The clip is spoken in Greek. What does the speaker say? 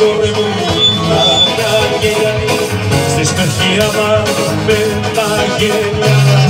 στον εμμούνα τα γελιά στη σπερχία μας με τα γελιά